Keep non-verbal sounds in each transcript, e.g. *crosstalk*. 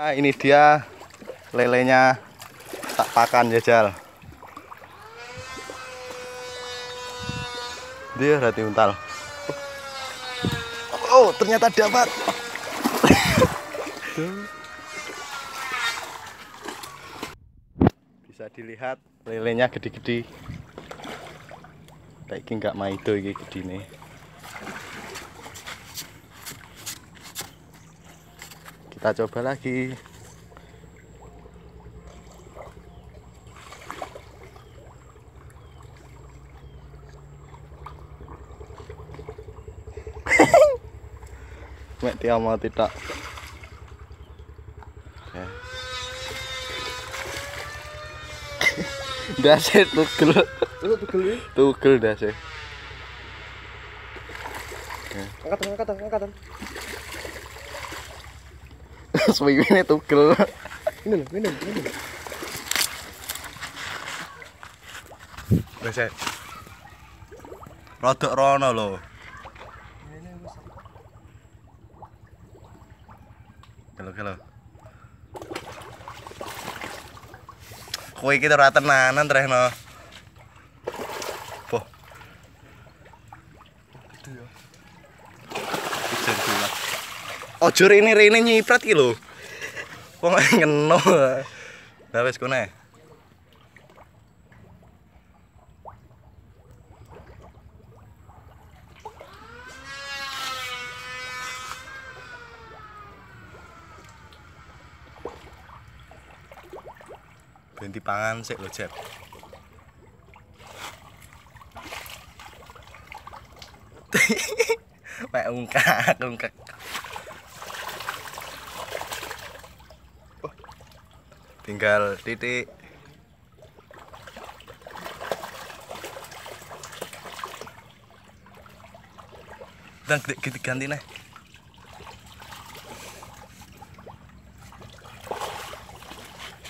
Nah, ini dia lelenya tak pakan jajal. Dia rati untal. Oh, ternyata dapat. Bisa dilihat lelenya gede-gede. Kayak nggak maido iki gedine. Kita coba lagi. *laughs* Mek dia mau tidak. Oke. Dase tugel. Tugel wi. Tugel dase. Angkat, angkat, angkat. Suwi-wine tugel. Ini loh, ini, ini. Wes. Rodok rono lho. Halo, halo. Kowe iki ora tenanan trehno. Boh. Itu ya. Ijen. Ojo rene rene nyiprat iki lho. Wong ngeno. Lah wis kene. Ben dipangan sik lho, Jep. *laughs* Mek ungkak, ungkak. Tinggal titik. Dan gede ganti nih.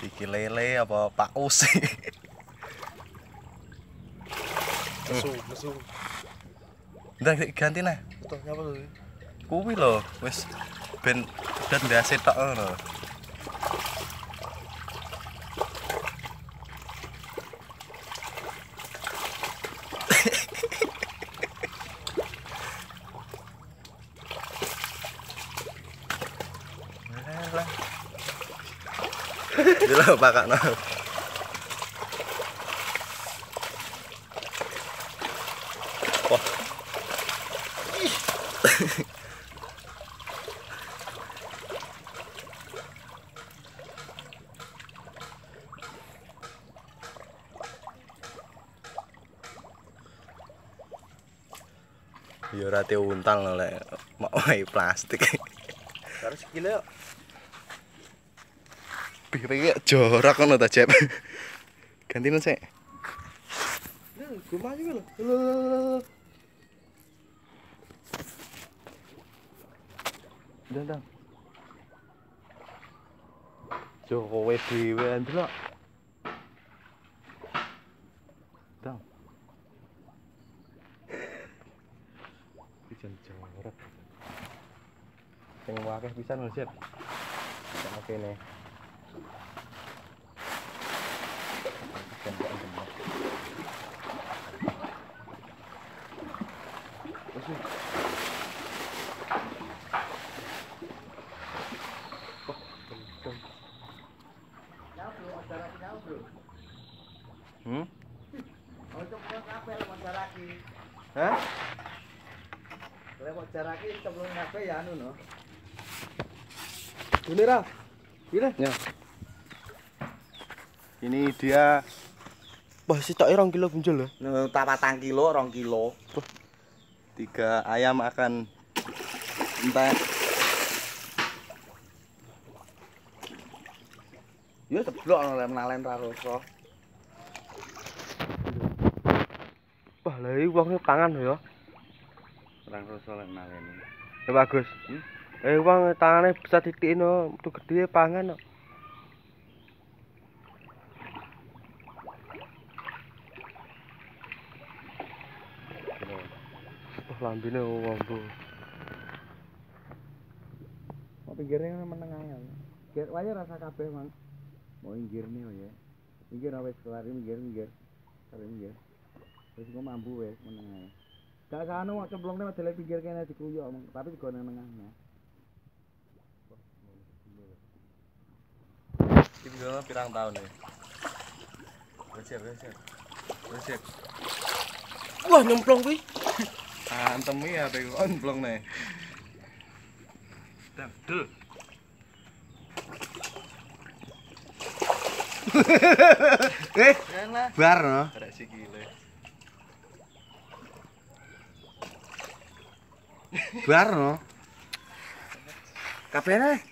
Iki lele apa Pak Us? Nesu, nesu. Dan ganti nih. Betul, nyapa tuh? Kuwi lho, wis ben dan ndase tok ngono. Di lah bakak nah. Wah. Ya ora te untal lek mau wae plastik. Harus gila yuk. Piringnya jorak ngono ta, Jep. Ganti sik. Nah, gue maju kan. Lo, lo, lo, lo. Dan dan. Jo kowe dhewe ndelok. Sing akeh pisan lho, Jep. Sama kene. Hmm? Hah? Lewat jarak ini sebelum ngapain ya anu no. Ini. Ini. Ya. Ini dia Wah, si tak rong kilo muncul ya. Nah, tak patang kilo, rong kilo. tiga ayam akan entek Ya ceblok oleh menalen ra rasa. Wah, lah iki wong pangan ya. Rang rasa lek menalen. Ya bagus. Eh wong tangane bisa titik no, tuh gede pangan no. Oh, lambene wong bu. Kok pinggirnya meneng ae. Ger wae rasa kabeh, Mang. Mau inggir nih ya. Inggir wis kelar inggir inggir. Kelar inggir. Wis engko mampu wis meneng ae. Gak sano kok cemplungne medele pinggir kene dikuyok, Mang. tapi digo nang Tinggal pirang tahun nih. Recep, recep. Recep. Wah, nyemplung kuwi. *laughs* Antem ya pe onblong nih. Dan dul. *laughs* Eh, bar no. Ada sikile. Bar no. Kabehane